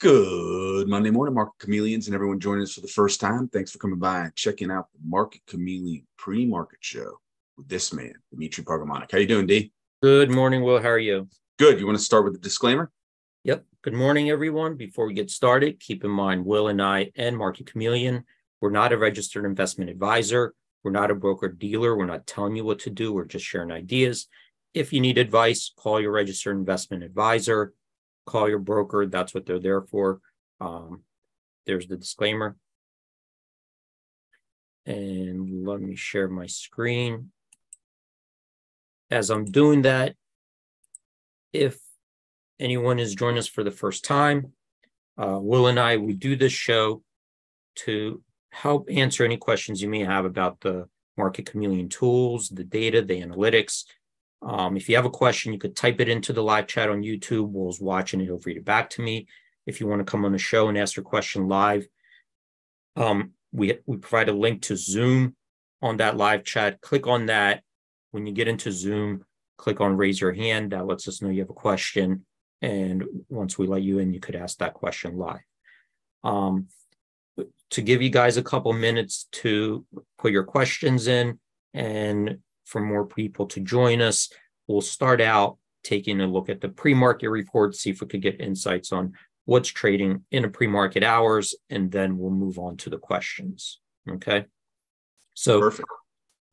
Good Monday morning, Market Chameleons, and everyone joining us for the first time. Thanks for coming by and checking out the Market Chameleon pre-market show with this man, Dmitry Pargamanik. How you doing, D? Good morning, Will. How are you? Good. You want to start with the disclaimer? Yep. Good morning, everyone. Before we get started, keep in mind Will and I and Market Chameleon, we're not a registered investment advisor. We're not a broker dealer. We're not telling you what to do. We're just sharing ideas. If you need advice, call your registered investment advisor call your broker. That's what they're there for. Um, there's the disclaimer. And let me share my screen. As I'm doing that, if anyone is joining us for the first time, uh, Will and I, we do this show to help answer any questions you may have about the market chameleon tools, the data, the analytics, um, if you have a question, you could type it into the live chat on YouTube. Will's watching it. He'll read it back to me. If you want to come on the show and ask your question live, um, we we provide a link to Zoom on that live chat. Click on that. When you get into Zoom, click on raise your hand. That lets us know you have a question. And once we let you in, you could ask that question live. Um, to give you guys a couple minutes to put your questions in and for more people to join us. We'll start out taking a look at the pre-market report, see if we could get insights on what's trading in a pre-market hours, and then we'll move on to the questions. Okay. So perfect.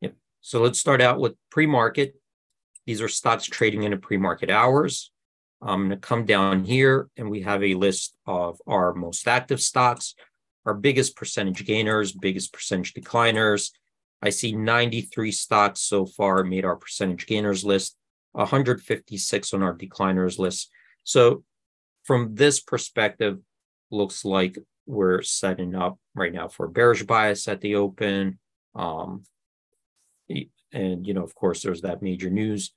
Yeah. So let's start out with pre-market. These are stocks trading in a pre-market hours. I'm going to come down here and we have a list of our most active stocks, our biggest percentage gainers, biggest percentage decliners, I see 93 stocks so far made our percentage gainers list, 156 on our decliners list. So from this perspective, looks like we're setting up right now for bearish bias at the open. Um, and you know, of course, there's that major news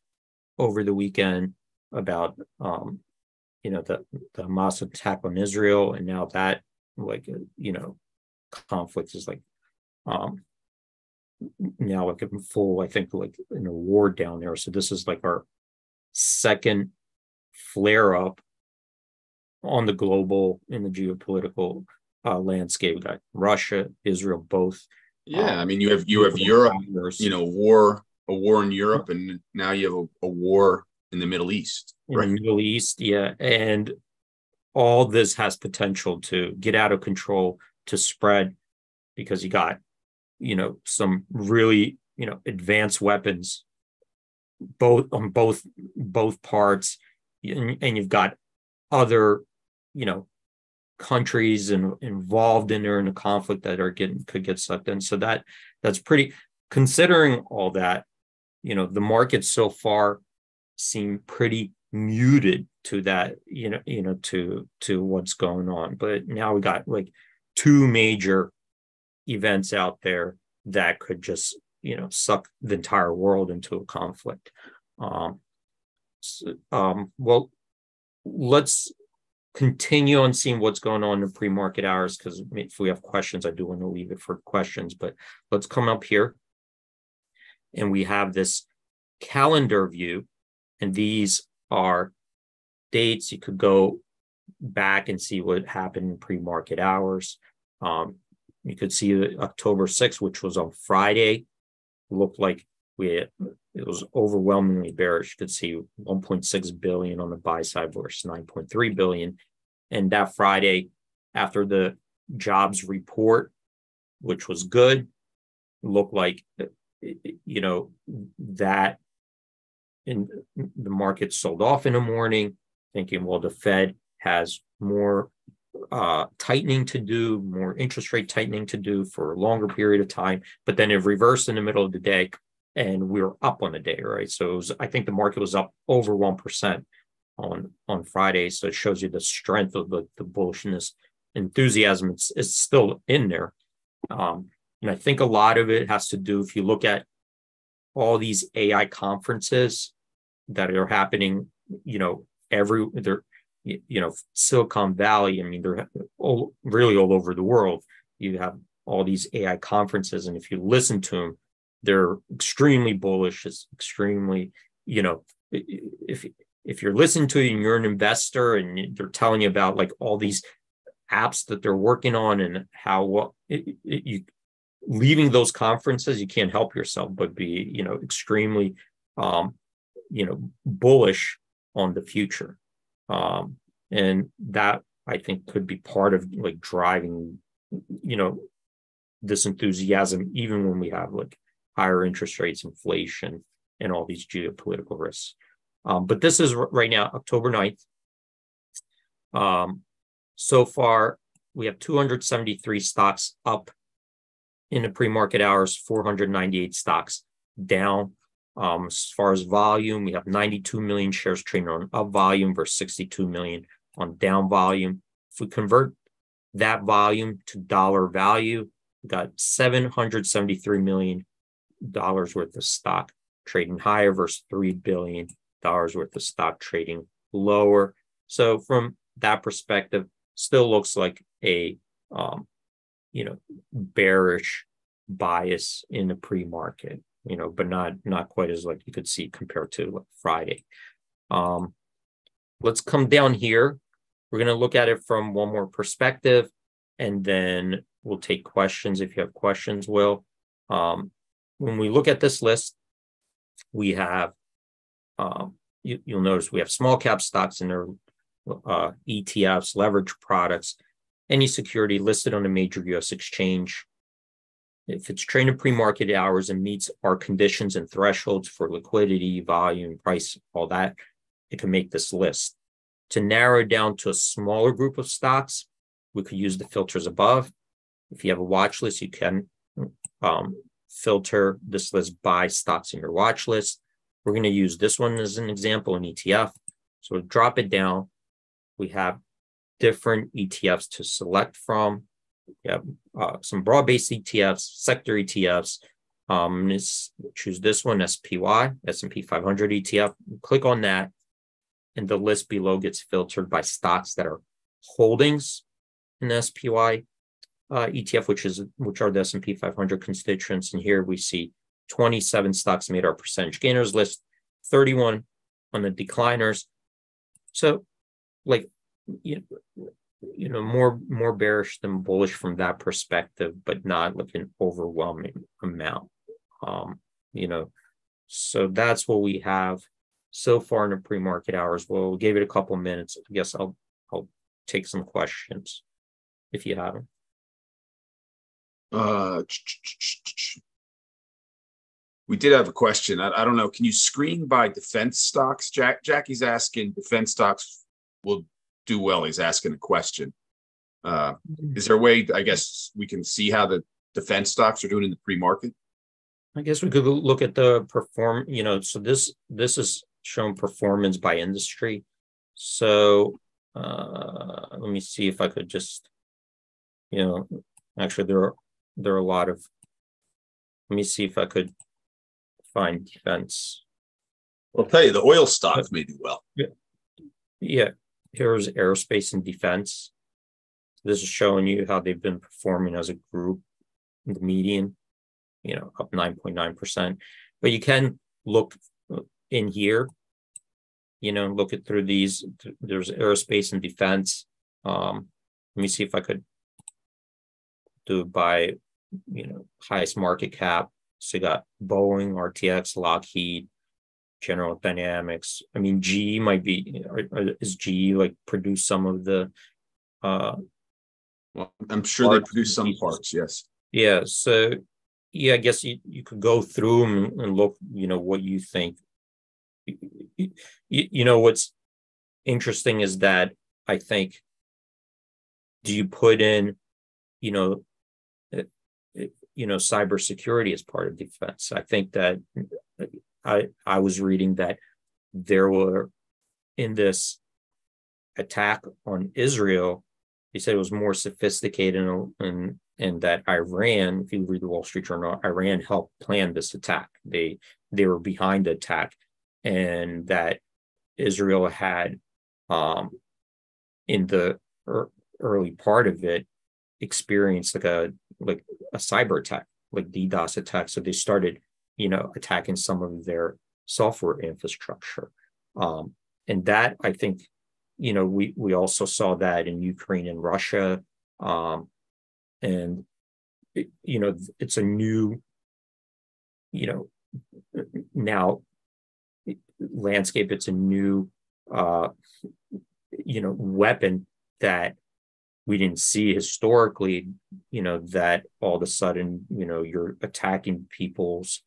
over the weekend about um, you know the the Hamas attack on Israel, and now that like you know conflict is like um, now like in full, I think like an award down there. So this is like our second flare up on the global in the geopolitical uh, landscape. We got Russia, Israel, both. Yeah, um, I mean you have you have Europe, you know, war a war in Europe, and now you have a, a war in the Middle East. In the Middle East, yeah, and all this has potential to get out of control, to spread, because you got you know some really you know advanced weapons both on both both parts. And, and you've got other you know countries and involved in there in a conflict that are getting could get sucked in. So that that's pretty considering all that you know the markets so far seem pretty muted to that you know you know to to what's going on. But now we got like two major events out there that could just you know suck the entire world into a conflict. Um, so, um, well let's continue on seeing what's going on in pre-market hours because if we have questions i do want to leave it for questions but let's come up here. And we have this calendar view and these are dates. You could go back and see what happened in pre-market hours. Um, you could see October 6th, which was on Friday, looked like we had, it was overwhelmingly bearish. You could see 1.6 billion on the buy side versus 9.3 billion. And that Friday, after the jobs report, which was good, looked like you know that in the market sold off in the morning, thinking, well, the Fed has more uh, tightening to do, more interest rate tightening to do for a longer period of time, but then it reversed in the middle of the day and we were up on the day, right? So was, I think the market was up over 1% on, on Friday. So it shows you the strength of the, the bullishness enthusiasm It's, is still in there. Um, and I think a lot of it has to do, if you look at all these AI conferences that are happening, you know, every, they're, you know Silicon Valley. I mean, they're all, really all over the world. You have all these AI conferences, and if you listen to them, they're extremely bullish. It's extremely, you know, if if you're listening to it and you're an investor and they're telling you about like all these apps that they're working on and how well it, it, you leaving those conferences you can't help yourself but be you know extremely um you know bullish on the future um and that i think could be part of like driving you know this enthusiasm even when we have like higher interest rates inflation and all these geopolitical risks. Um, but this is right now october 9th um, so far we have 273 stocks up. In the pre-market hours 498 stocks down um, as far as volume we have 92 million shares trading on up volume versus 62 million on down volume. If we convert that volume to dollar value we got 773 million dollars worth of stock trading higher versus 3 billion dollars worth of stock trading lower. So from that perspective still looks like a um, you know bearish bias in the pre-market you know but not not quite as like you could see compared to like friday um let's come down here we're going to look at it from one more perspective and then we'll take questions if you have questions will um when we look at this list we have um you, will notice we have small cap stocks in their uh, etfs leverage products any security listed on a major U.S. exchange. If it's traded pre-market hours and meets our conditions and thresholds for liquidity, volume, price, all that, it can make this list. To narrow down to a smaller group of stocks, we could use the filters above. If you have a watch list, you can um, filter this list by stocks in your watch list. We're going to use this one as an example, an ETF. So drop it down. We have different ETFs to select from. You have uh, some broad-based ETFs, sector ETFs. Um, this, choose this one, SPY, S&P 500 ETF. Click on that, and the list below gets filtered by stocks that are holdings in the SPY uh, ETF, which is which are the S&P 500 constituents. And here we see 27 stocks made our percentage gainers list, 31 on the decliners. So, like you know, you know more more bearish than bullish from that perspective, but not like an overwhelming amount. Um, you know, so that's what we have so far in the pre-market hours. We'll give it a couple minutes. I guess I'll I'll take some questions if you have them. Uh, we did have a question. I, I, don't know. Can you screen by defense stocks? Jack Jackie's asking defense stocks will do well. He's asking a question. Uh, mm-hmm. is there a way, I guess, we can see how the defense stocks are doing in the pre-market? I guess we could look at the perform. You know, so this this is shown performance by industry. So uh, let me see if I could just, you know, actually there are there are a lot of. Let me see if I could find defense. I'll tell you, the oil stocks may do well. Yeah, yeah here's aerospace and defense. This is showing you how they've been performing as a group, the median, you know, up 9.9%. But you can look in here, you know, look at through these. There's aerospace and defense. Um, let me see if I could do by, you know, highest market cap. So you got Boeing, RTX, Lockheed, General Dynamics. I mean, GE might be or, or is GE like produce some of the uh well, I'm sure they produce some parts, yes. Yeah. So yeah, I guess you, you could go through them and look, you know, what you think. You, you know, what's interesting is that I think do you put in, you know, eh, eh, you know, cybersecurity as part of defense? I think that I, I was reading that there were in this attack on Israel, he said it was more sophisticated and, and, that Iran, if you read the Wall Street Journal, Iran helped plan this attack. They they were behind the attack, and that Israel had um, in the er, early part of it experienced like a like a cyber attack, like DDoS attack. So they started you know, attacking some of their software infrastructure. Um, and that I think you know, we we also saw that in Ukraine and Russia, um, and it, you know, it's a new, you know, now landscape. It's a new, uh, you know, weapon that we didn't see historically. You know, that all of a sudden, you know, you're attacking people's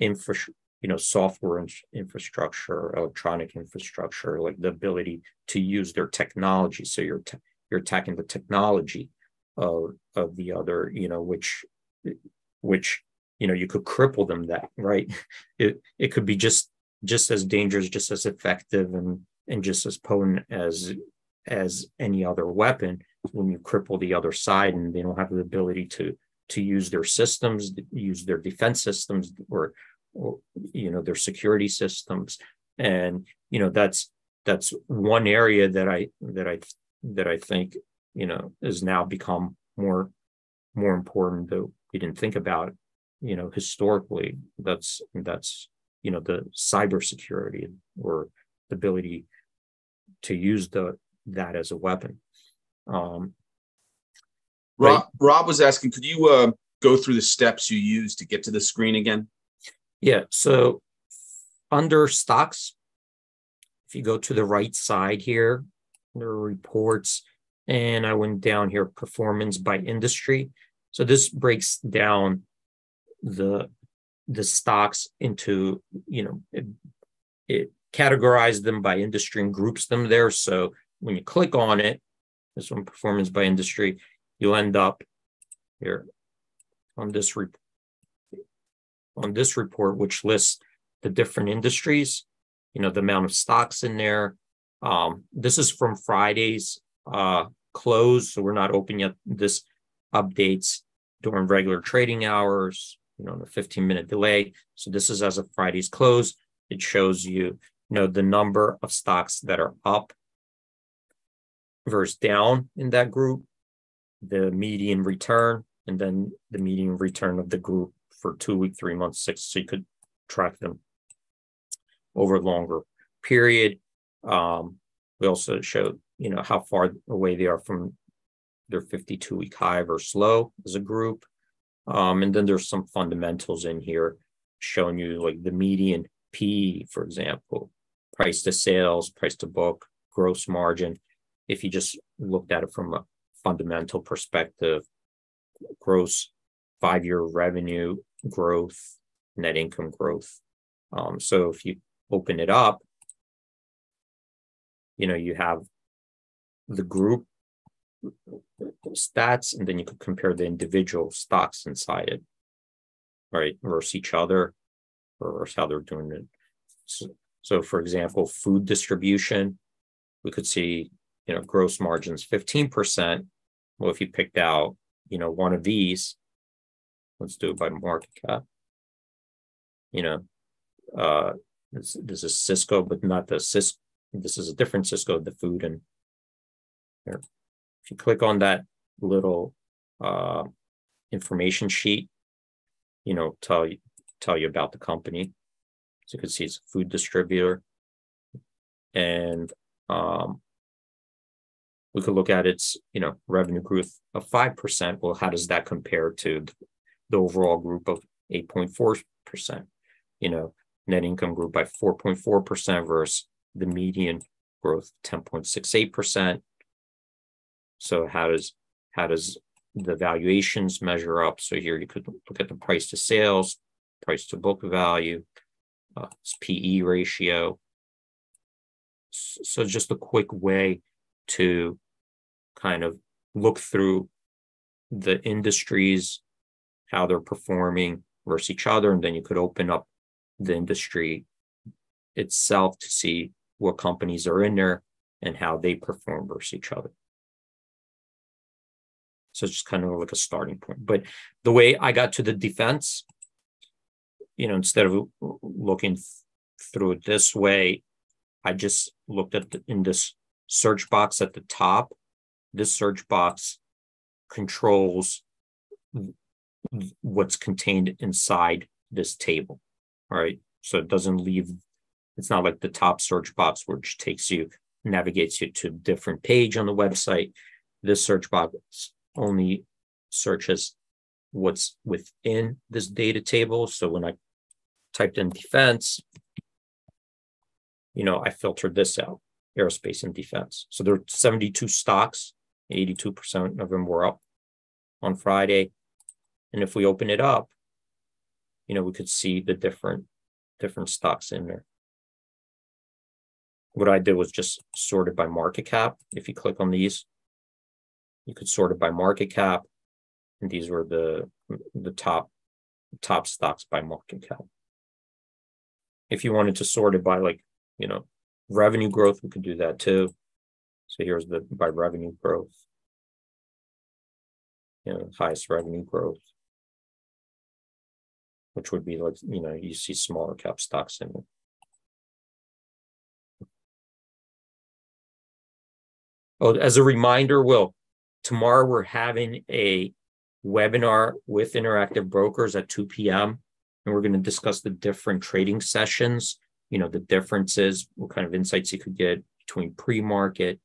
infrastructure you know software in- infrastructure electronic infrastructure like the ability to use their technology. So you're you're attacking the technology of of the other you know which which you know you could cripple them that right? It it could be just just as dangerous just as effective and and just as potent as as any other weapon when you cripple the other side and they don't have the ability to to use their systems use their defense systems or you know their security systems. And you know that's that's one area that i that i that i think you know has now become more more important that we didn't think about you know historically. That's that's you know the cybersecurity or the ability to use the that as a weapon. Um rob, rob was asking could you uh, go through the steps you use to get to the screen again yeah. So under stocks, if you go to the right side here, under reports, and I went down here performance by industry. So this breaks down the the stocks into you know it, it categorizes them by industry and groups them there. So when you click on it, this one performance by industry, you'll end up here on this report on this report, which lists the different industries, you know, the amount of stocks in there. Um, this is from Friday's uh, close, so we're not open yet. This updates during regular trading hours, you know, the 15 minute delay. So this is as of Friday's close. It shows you, you know, the number of stocks that are up versus down in that group, the median return, and then the median return of the group for two week, three months, six, so you could track them over a longer period. Um, we also showed, you know, how far away they are from their 52 week high versus low as a group. Um, and then there's some fundamentals in here showing you like the median P, for example, price to sales, price to book, gross margin. If you just looked at it from a fundamental perspective, gross five year revenue growth, net income growth. Um, so if you open it up, you know, you have the group stats, and then you could compare the individual stocks inside it, right, versus each other, or versus how they're doing it. So, so for example, food distribution, we could see, you know, gross margins 15%. Well, if you picked out, you know, one of these, Let's do it by market cap. You know, uh, this, this is Sysco, but not the Cisco. This is a different Sysco, the food. And here, if you click on that little uh, information sheet, you know, tell you tell you about the company. So you can see it's a food distributor, and um, we could look at its you know revenue growth of five percent. Well, how does that compare to the overall group of 8.4%. You know, net income grew by 4.4% versus the median growth 10.68%. So how does how does the valuations measure up? So here you could look at the price to sales, price to book value, uh, PE ratio. So just a quick way to kind of look through the industries how they're performing versus each other. And then you could open up the industry itself to see what companies are in there and how they perform versus each other. So it's just kind of like a starting point. But the way I got to the defense, you know, instead of looking through it this way, I just looked at the, in this search box at the top. This search box controls what's contained inside this table. All right. So it doesn't leave, it's not like the top search box, which takes you navigates you to a different page on the website. This search box only searches what's within this data table. So when I typed in defense, you know, I filtered this out, aerospace and defense. So there are 72 stocks, 82% of them were up on Friday. And if we open it up, you know, we could see the different different stocks in there. What I did was just sort it by market cap. If you click on these, you could sort it by market cap. And these were the the top top stocks by market cap. If you wanted to sort it by like, you know, revenue growth, we could do that too. So here's the by revenue growth. You know, highest revenue growth which would be like, you know, you see smaller cap stocks in it. Oh, as a reminder, Will, tomorrow we're having a webinar with interactive brokers at 2 p.m. And we're going to discuss the different trading sessions, you know, the differences, what kind of insights you could get between pre-market,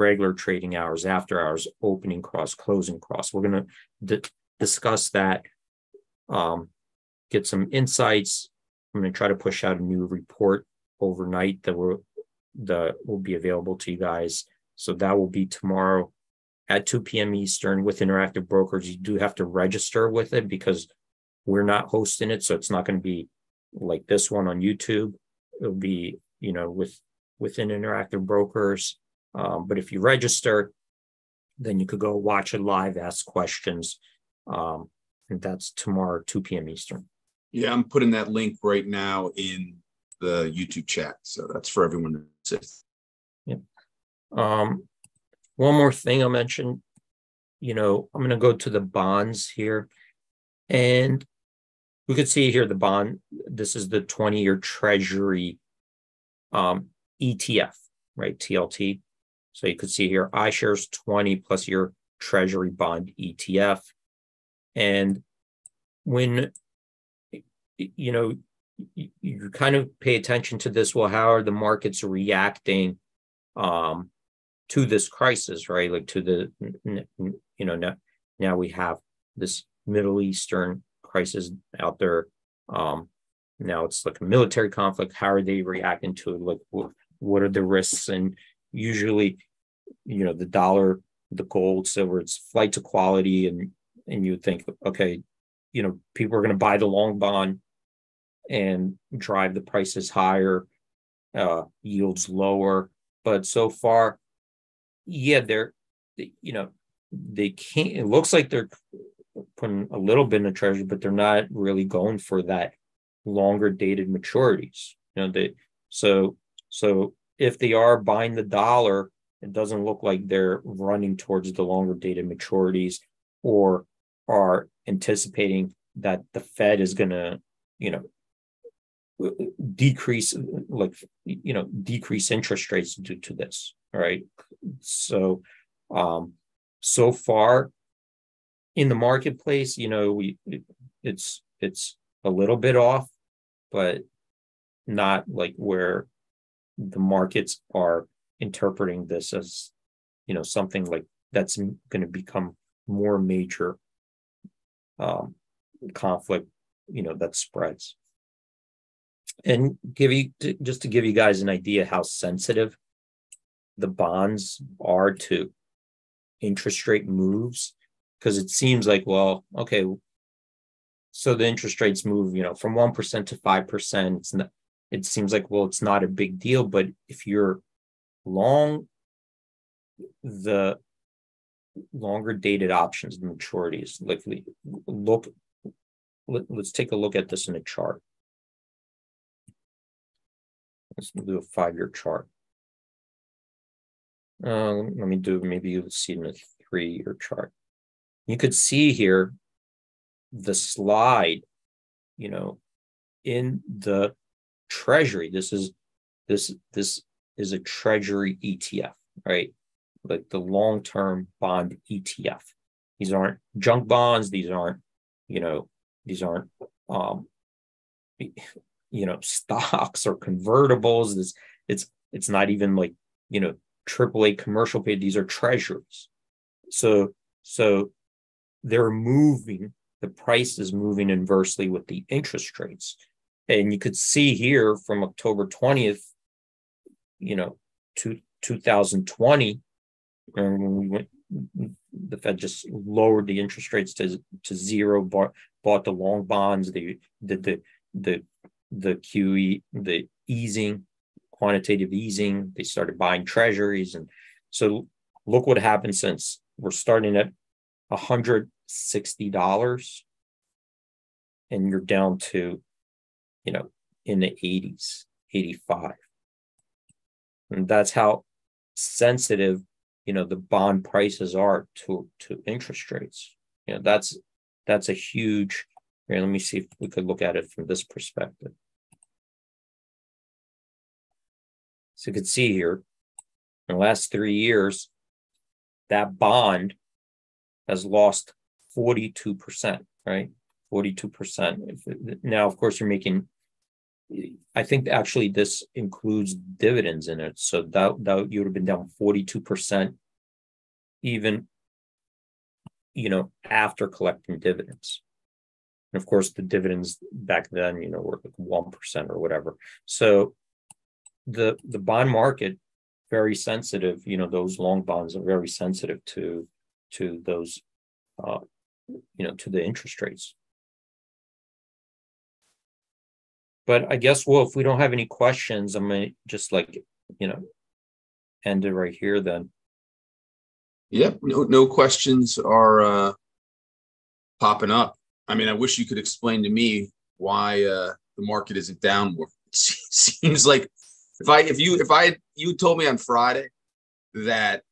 regular trading hours, after hours, opening cross, closing cross. We're going to discuss that um, get some insights. I'm going to try to push out a new report overnight that will that will be available to you guys. So that will be tomorrow at 2 p.m. Eastern with Interactive Brokers. You do have to register with it because we're not hosting it, so it's not going to be like this one on YouTube. It'll be you know with within Interactive Brokers. Um, but if you register, then you could go watch it live, ask questions, um, and that's tomorrow 2 p.m. Eastern. Yeah, I'm putting that link right now in the YouTube chat. So that's for everyone to see. Yeah. Um, one more thing I'll mention, you know, I'm going to go to the bonds here. And we could see here the bond. This is the 20 year treasury um, ETF, right? TLT. So you could see here iShares 20 plus your treasury bond ETF. And when you know, you, kind of pay attention to this. Well, how are the markets reacting um, to this crisis, right? Like to the, you know, now, now we have this Middle Eastern crisis out there. Um, now it's like a military conflict. How are they reacting to it? Like, what, what are the risks? And usually, you know, the dollar, the gold, silver, it's flight to quality, and and you think, okay, you know, people are going to buy the long bond and drive the prices higher, uh, yields lower. But so far, yeah, they're, you know, they can't, it looks like they're putting a little bit in the treasury, but they're not really going for that longer dated maturities. You know, they, so, so if they are buying the dollar, it doesn't look like they're running towards the longer dated maturities or are anticipating that the Fed is going to, you know, decrease like you know decrease interest rates due to this right? So um so far in the marketplace you know we it's it's a little bit off but not like where the markets are interpreting this as you know something like that's going to become more major um conflict you know that spreads. And give you just to give you guys an idea how sensitive the bonds are to interest rate moves because it seems like well okay so the interest rates move you know from 1% to 5% it's not, it seems like well it's not a big deal but if you're long the longer dated options the maturities like look let, let's take a look at this in a chart Let's do a five-year chart. Um, let me do maybe you'll see in a three-year chart. You could see here the slide, you know, in the treasury. This is this this is a treasury ETF, right? Like the long-term bond ETF. These aren't junk bonds. These aren't, you know, these aren't um, you know stocks or convertibles this it's it's not even like you know, AAA commercial paper. These are treasuries. So, so they're moving, the price is moving inversely with the interest rates. And you could see here from October 20th, you know, to 2020, when we went, the Fed just lowered the interest rates to, to zero, bought, bought the long bonds, the, the, the, the, the QE, the easing, quantitative easing. They started buying treasuries. And so look what happened since we're starting at $160 and you're down to, you know, in the 80s, 85. And that's how sensitive, you know, the bond prices are to to interest rates. You know, that's that's a huge here, let me see if we could look at it from this perspective. So you can see here, in the last three years, that bond has lost 42%, right? 42%. Now, of course, you're making, I think actually this includes dividends in it. So that, that you would have been down 42%, even, you know, after collecting dividends. And of course, the dividends back then, you know, were like 1% or whatever. So the the bond market very sensitive you know those long bonds are very sensitive to to those uh, you know to the interest rates but i guess well if we don't have any questions i'm gonna just like you know end it right here then Yep. no, no questions are uh popping up i mean i wish you could explain to me why uh the market isn't down more it seems like if I if you if I you told me on Friday that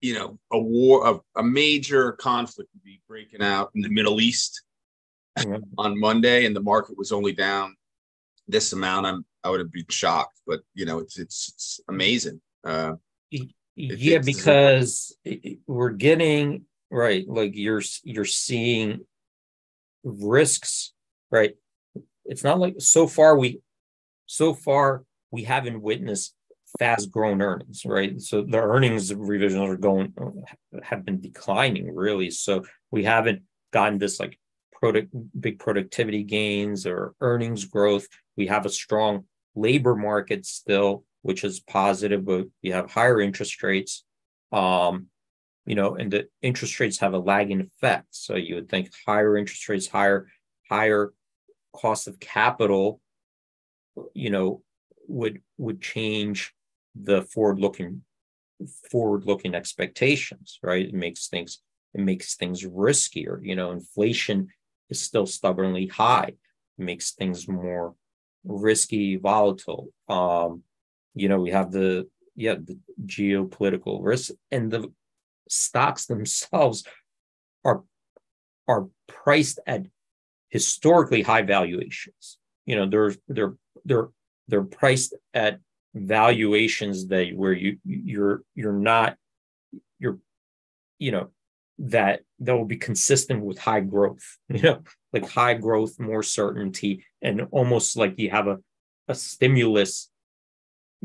you know a war of a major conflict would be breaking out in the Middle East mm-hmm. on Monday and the market was only down this amount, I'm I would have been shocked. But you know it's it's, it's amazing. Uh, yeah, because we're getting right like you're you're seeing risks right it's not like so far we so far we haven't witnessed fast grown earnings, right? So the earnings revisions are going have been declining really. So we haven't gotten this like product big productivity gains or earnings growth. We have a strong labor market still, which is positive, but we have higher interest rates. Um, you know, and the interest rates have a lagging effect. So you would think higher interest rates, higher, higher cost of capital, you know, would would change the forward looking forward looking expectations right it makes things it makes things riskier you know inflation is still stubbornly high it makes things more risky volatile. Um you know we have the yeah the geopolitical risk and the stocks themselves are are priced at historically high valuations. You know they're they're they're they're priced at valuations that where you you're you're not you're you know that that will be consistent with high growth you know like high growth more certainty and almost like you have a a stimulus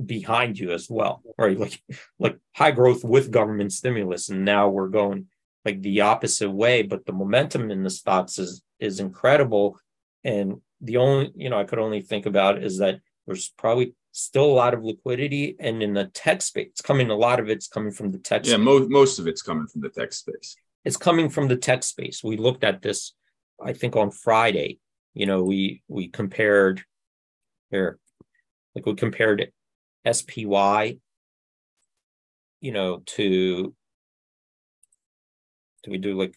behind you as well right? Like like high growth with government stimulus and now we're going like the opposite way but the momentum in the stocks is is incredible. And the only you know i could only think about is that there's probably still a lot of liquidity, and in the tech space, it's coming. A lot of it's coming from the tech. Yeah, most most of it's coming from the tech space. It's coming from the tech space. We looked at this, I think, on Friday. You know, we we compared here, like we compared SPY, you know, to do we do like,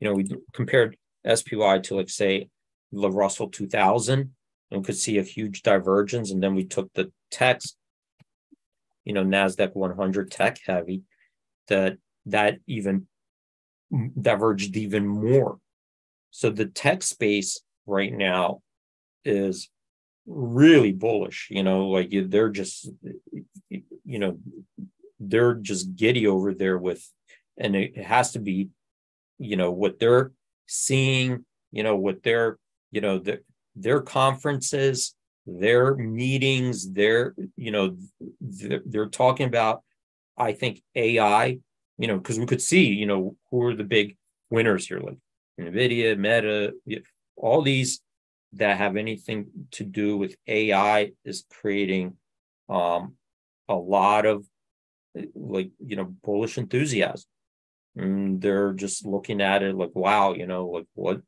you know, we compared SPY to like say the Russell 2000 and could see a huge divergence. And then we took the text, you know, NASDAQ 100 tech heavy, that that even diverged even more. So the tech space right now is really bullish, you know, like they're just, you know, they're just giddy over there with, and it has to be, you know, what they're seeing, you know, what they're, you know, the, their conferences, their meetings, their, you know, they're, they're talking about I think AI, you know, because we could see, you know, who are the big winners here, like NVIDIA, Meta, all these that have anything to do with AI is creating um, a lot of like you know bullish enthusiasm. And they're just looking at it like, wow, you know, like what,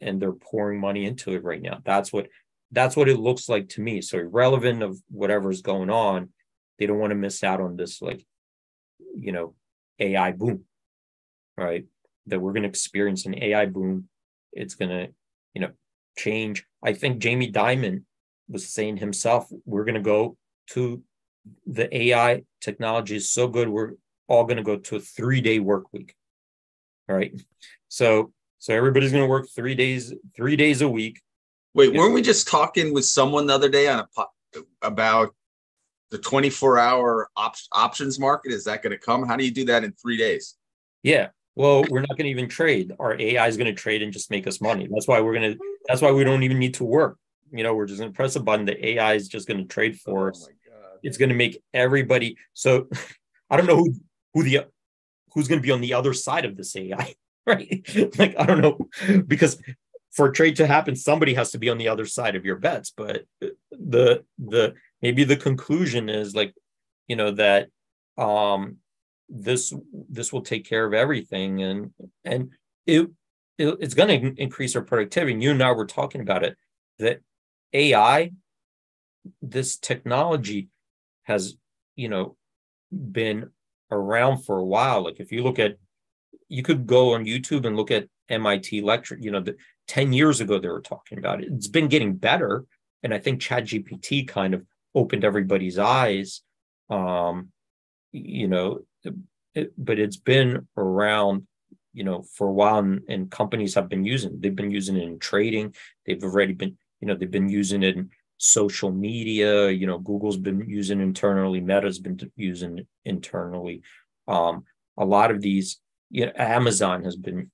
and they're pouring money into it right now. That's what that's what it looks like to me. So irrelevant of whatever's going on, they don't want to miss out on this like, you know, AI boom, right? That we're going to experience an AI boom. It's going to, you know, change. I think Jamie Dimon was saying himself, we're going to go to the AI technology is so good, we're all going to go to a three day work week. All right. So, so everybody's going to work three days, three days a week. Wait, weren't we just talking with someone the other day on a about the 24 hour op- options market? Is that going to come? How do you do that in three days? Yeah. Well, we're not going to even trade. Our AI is going to trade and just make us money. That's why we're going to, that's why we don't even need to work. You know, we're just going to press a button. The AI is just going to trade for oh us. It's going to make everybody. So I don't know who, who the, who's going to be on the other side of this AI, right? like, I don't know, because for trade to happen, somebody has to be on the other side of your bets. But the, the, maybe the conclusion is like, you know, that, um, this this will take care of everything and and it, it it's going to increase our productivity and you and i were talking about it that ai this technology has you know been around for a while like if you look at you could go on youtube and look at mit lecture you know the 10 years ago they were talking about it. It's been getting better and i think chat gpt kind of opened everybody's eyes um you know it, but it's been around you know for a while and, and, companies have been using they've been using it in trading they've already been you know they've been using it in social media you know google's been using internally meta's been using internally. Um, a lot of these you know amazon has been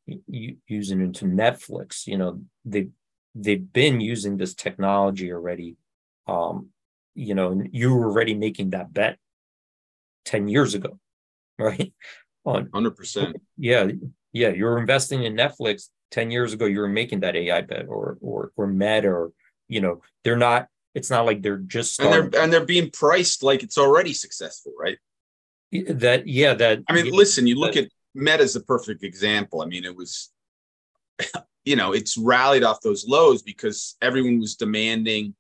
using into netflix you know they they've been using this technology already um you know you were already making that bet 10 years ago right? On 100%. Yeah. Yeah. You're investing in Netflix 10 years ago, you were making that AI bet or, or, or Meta or, you know, they're not, it's not like they're just, starting. and they're, and they're being priced like it's already successful, right? That, yeah, that, I mean, listen, you look that, at Meta as a perfect example. I mean, it was, you know, it's rallied off those lows because everyone was demanding,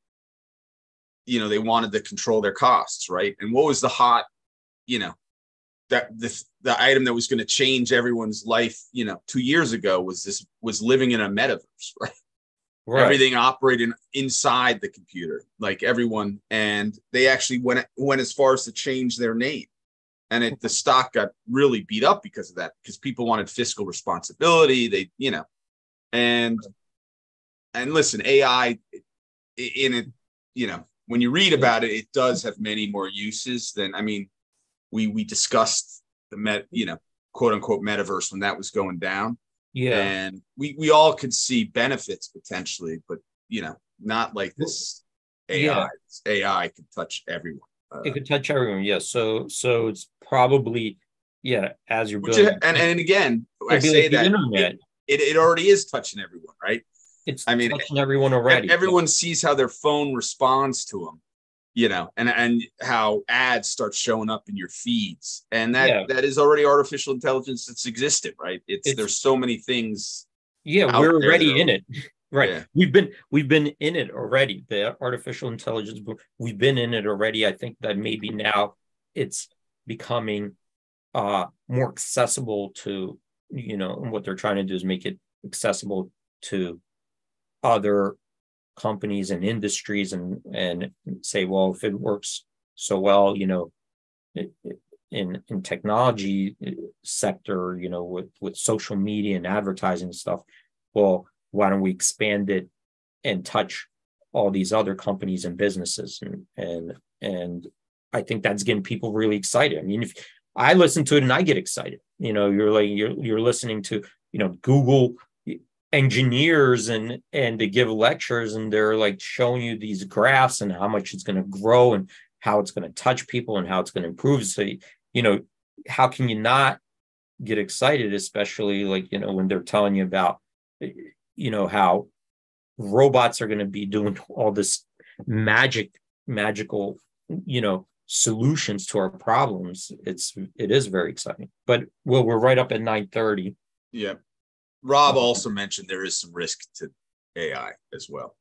you know, they wanted to control their costs, right? And what was the hot, you know, that the the item that was going to change everyone's life, you know, two years ago was this was living in a metaverse, right? right? Everything operating inside the computer, like everyone, and they actually went went as far as to change their name, and it, the stock got really beat up because of that, because people wanted fiscal responsibility. They, you know, and and listen, AI in it, you know, when you read about it, it does have many more uses than I mean we we discussed the met you know quote unquote metaverse when that was going down yeah and we we all could see benefits potentially but you know not like this ai yeah. ai could touch everyone Uh, it could touch everyone yes. Yeah. so so it's probably yeah as you're building. and and again i say like that it, it, it already is touching everyone right? It's i mean touching everyone already. everyone sees how their phone responds to them you know and and how ads start showing up in your feeds. And that yeah. that is already artificial intelligence that's existed right? It's, it's there's so many things yeah we're already in it right. Yeah. we've been we've been in it already. The artificial intelligence we've been in it already. I think that maybe now it's becoming uh more accessible to you know what they're trying to do is make it accessible to other companies and industries and and say, well, if it works so well, you know, in in technology sector, you know, with with social media and advertising stuff, well, why don't we expand it and touch all these other companies and businesses and and and I think that's getting people really excited. I mean, if I listen to it and I get excited, you know, you're like you're you're listening to you know Google engineers and and to give lectures and they're like showing you these graphs and how much it's going to grow and how it's going to touch people and how it's going to improve so you know, how can you not get excited, especially like, you know, when they're telling you about, you know, how robots are going to be doing all this magic, magical, you know, solutions to our problems. It's, it is very exciting. But well, we're right up at 9 30. Yeah. Rob also mentioned there is some risk to AI as well.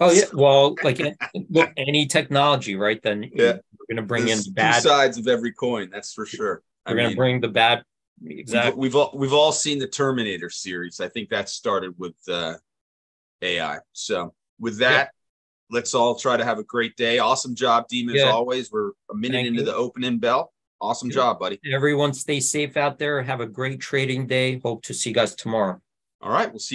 Oh yeah, well, like look, any technology, right? Then yeah. we're going to bring There's in bad two sides of every coin. That's for sure. We're going to bring the bad. Exactly. We've, we've, all we've all seen the Terminator series. I think that started with uh, AI. So with that, yeah. let's all try to have a great day. Awesome job, Demon. Yeah. As always, we're a minute Thank into you. the opening bell. Awesome job, buddy. Everyone, stay safe out there. Have a great trading day. Hope to see you guys tomorrow. All right, we'll see you. Tomorrow.